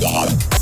Yeah.